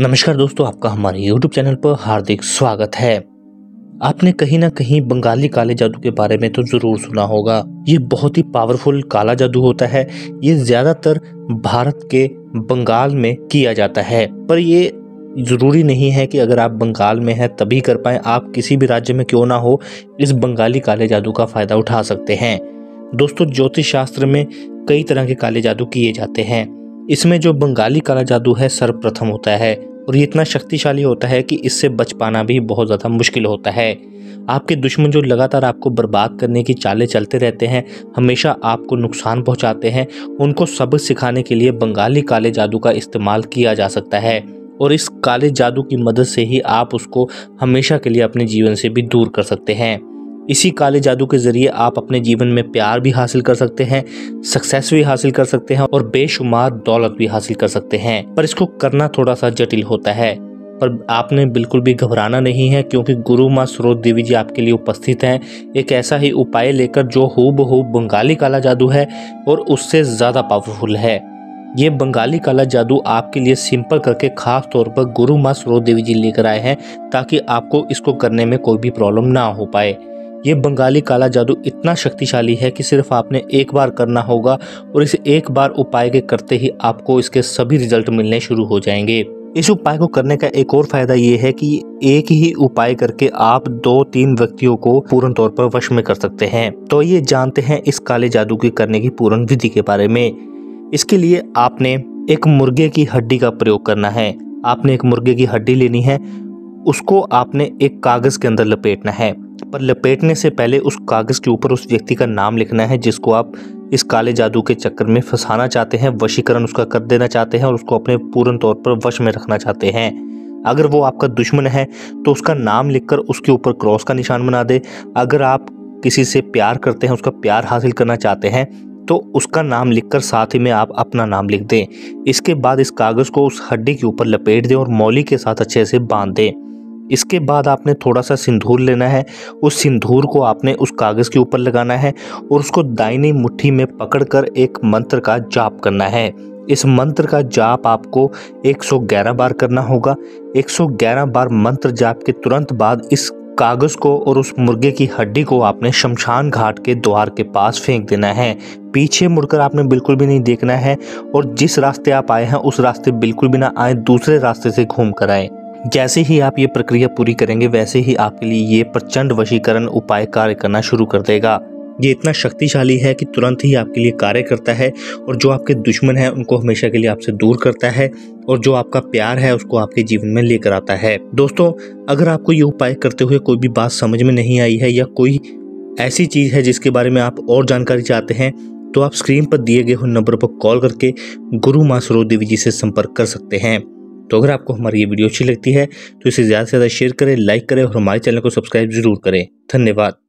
नमस्कार दोस्तों, आपका हमारे YouTube चैनल पर हार्दिक स्वागत है। आपने कहीं ना कहीं बंगाली काले जादू के बारे में तो ज़रूर सुना होगा। ये बहुत ही पावरफुल काला जादू होता है। ये ज़्यादातर भारत के बंगाल में किया जाता है। पर ये ज़रूरी नहीं है कि अगर आप बंगाल में हैं, तभी कर पाए। आप किसी भी राज्य में क्यों ना हो, इस बंगाली काले जादू का फ़ायदा उठा सकते हैं। दोस्तों ज्योतिष शास्त्र में कई तरह के काले जादू किए जाते हैं। इसमें जो बंगाली काला जादू है सर्वप्रथम होता है और ये इतना शक्तिशाली होता है कि इससे बच पाना भी बहुत ज़्यादा मुश्किल होता है। आपके दुश्मन जो लगातार आपको बर्बाद करने की चालें चलते रहते हैं, हमेशा आपको नुकसान पहुंचाते हैं, उनको सबक सिखाने के लिए बंगाली काले जादू का इस्तेमाल किया जा सकता है। और इस काले जादू की मदद से ही आप उसको हमेशा के लिए अपने जीवन से भी दूर कर सकते हैं। इसी काले जादू के ज़रिए आप अपने जीवन में प्यार भी हासिल कर सकते हैं सक्सेस भी हासिल कर सकते हैं और बेशुमार दौलत भी हासिल कर सकते हैं। पर इसको करना थोड़ा सा जटिल होता है। पर आपने बिल्कुल भी घबराना नहीं है क्योंकि गुरु माँ स्रोत देवी जी आपके लिए उपस्थित हैं। एक ऐसा ही उपाय लेकर जो हु बहू बंगाली काला जादू है और उससे ज़्यादा पावरफुल है। ये बंगाली काला जादू आपके लिए सिंपल करके खास तौर पर गुरु माँ स्रोत देवी जी लेकर आए हैं ताकि आपको इसको करने में कोई भी प्रॉब्लम ना हो पाए। ये बंगाली काला जादू इतना शक्तिशाली है कि सिर्फ़ आपने एक बार करना होगा और इसे एक बार उपाय के करते ही आपको इसके सभी रिज़ल्ट मिलने शुरू हो जाएँगे। इस उपाय को करने का एक और फ़ायदा ये है कि एक ही उपाय करके आप दो तीन व्यक्तियों को पूर्ण तौर पर वश में कर सकते हैं। तो ये जानते हैं इस काले जादू की करने की पूर्ण विधि के बारे में। इसके लिए आपने एक मुर्गे की हड्डी का प्रयोग करना है। आपने एक मुर्गे की हड्डी लेनी है, उसको आपने एक कागज़ के अंदर लपेटना है। पर लपेटने से पहले उस कागज़ के ऊपर उस व्यक्ति का नाम लिखना है, जिसको आप इस काले जादू के चक्कर में फंसाना चाहते हैं, वशीकरण उसका कर देना चाहते हैं और उसको अपने पूर्ण तौर पर वश में रखना चाहते हैं। अगर वो आपका दुश्मन है तो उसका नाम लिखकर उसके ऊपर क्रॉस का निशान बना दे। अगर आप किसी से प्यार करते हैं, उसका प्यार हासिल करना चाहते हैं तो उसका नाम लिखकर साथ ही में आप अपना नाम लिख दें। इसके बाद इस कागज़ को उस हड्डी के ऊपर लपेट दें और मौली के साथ अच्छे से बाँध दें। इसके बाद आपने थोड़ा सा सिंदूर लेना है। उस सिंदूर को आपने उस कागज़ के ऊपर लगाना है और उसको दाहिनी मुट्ठी में पकड़कर एक मंत्र का जाप करना है। इस मंत्र का जाप आपको 111 बार करना होगा। 111 बार मंत्र जाप के तुरंत बाद इस कागज़ को और उस मुर्गे की हड्डी को आपने शमशान घाट के द्वार के पास फेंक देना है। पीछे मुड़कर आपने बिल्कुल भी नहीं देखना है और जिस रास्ते आप आए हैं, उस रास्ते बिल्कुल भी ना आए, दूसरे रास्ते से घूम कर आए। जैसे ही आप ये प्रक्रिया पूरी करेंगे, वैसे ही आपके लिए ये प्रचंड वशीकरण उपाय कार्य करना शुरू कर देगा। ये इतना शक्तिशाली है कि तुरंत ही आपके लिए कार्य करता है और जो आपके दुश्मन हैं, उनको हमेशा के लिए आपसे दूर करता है और जो आपका प्यार है, उसको आपके जीवन में लेकर आता है। दोस्तों, अगर आपको ये उपाय करते हुए कोई भी बात समझ में नहीं आई है या कोई ऐसी चीज़ है जिसके बारे में आप और जानकारी चाहते हैं तो आप स्क्रीन पर दिए गए हुए नंबर पर कॉल करके गुरु माँ सरोज देवी जी से संपर्क कर सकते हैं। तो अगर आपको हमारी ये वीडियो अच्छी लगती है तो इसे ज़्यादा से ज़्यादा शेयर करें लाइक करें और हमारे चैनल को सब्सक्राइब ज़रूर करें। धन्यवाद।